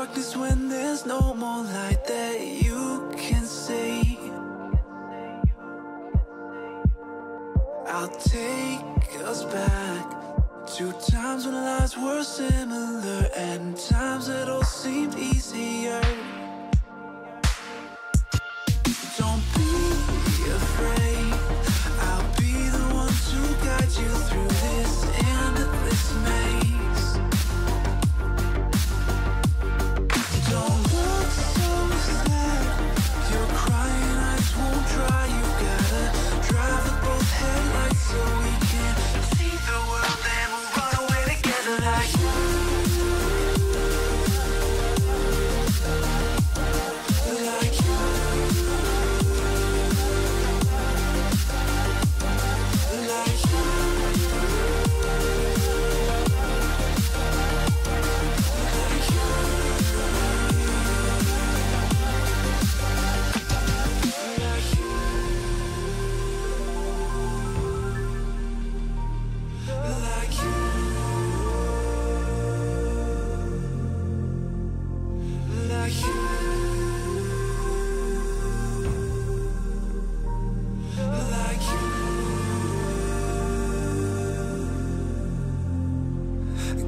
darkness when there's no more light that you can see. I'll take us back to times when lives were similar and times that all seemed easier.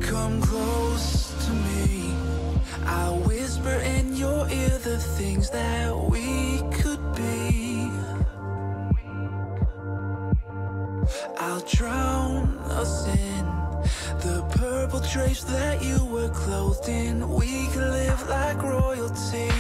Come close to me. I'll whisper in your ear the things that we could be. I'll drown us in the purple drapes that you were clothed in. We could live like royalty.